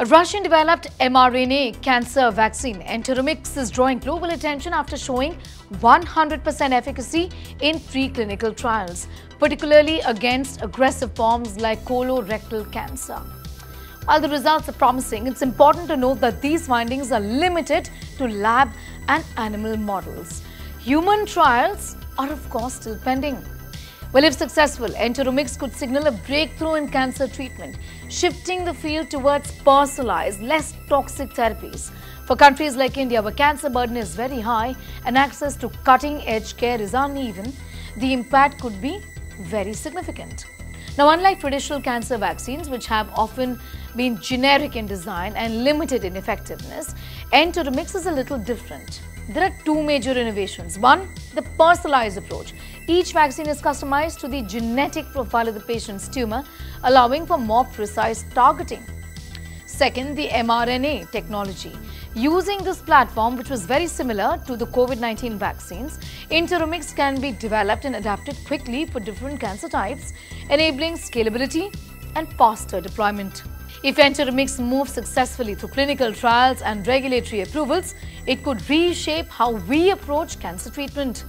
A Russian-developed mRNA cancer vaccine, Enteromix, is drawing global attention after showing 100% efficacy in preclinical trials, particularly against aggressive forms like colorectal cancer. While the results are promising, it's important to note that these findings are limited to lab and animal models. Human trials are of course still pending. Well, if successful, Enteromix could signal a breakthrough in cancer treatment, shifting the field towards personalized, less toxic therapies. For countries like India, where cancer burden is very high and access to cutting-edge care is uneven, the impact could be very significant. Now, unlike traditional cancer vaccines, which have often been generic in design and limited in effectiveness, Enteromix is a little different. There are two major innovations. One, the personalized approach. Each vaccine is customized to the genetic profile of the patient's tumor, allowing for more precise targeting. Second, the mRNA technology. Using this platform, which was very similar to the COVID-19 vaccines, Enteromix can be developed and adapted quickly for different cancer types, enabling scalability and faster deployment. If Enteromix moves successfully through clinical trials and regulatory approvals, it could reshape how we approach cancer treatment.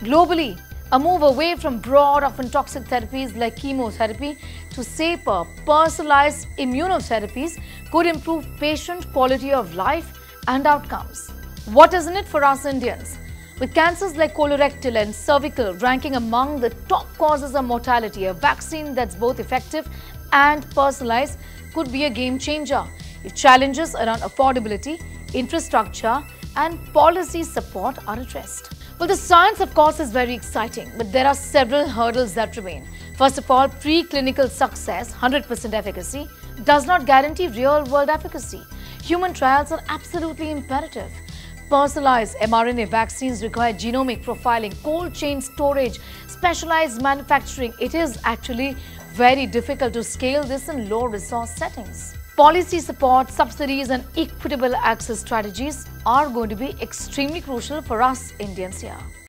Globally, a move away from broad, often toxic therapies like chemotherapy to safer, personalized immunotherapies could improve patient quality of life and outcomes. What is in it for us Indians? With cancers like colorectal and cervical ranking among the top causes of mortality, a vaccine that's both effective and personalized could be a game changer if challenges around affordability, infrastructure and policy support are addressed. Well, the science, of course, is very exciting, but there are several hurdles that remain. First of all, preclinical success, 100% efficacy, does not guarantee real-world efficacy. Human trials are absolutely imperative. Personalized mRNA vaccines require genomic profiling, cold chain storage, specialized manufacturing. It is actually very difficult to scale this in low resource settings. Policy support, subsidies and equitable access strategies are going to be extremely crucial for us Indians here.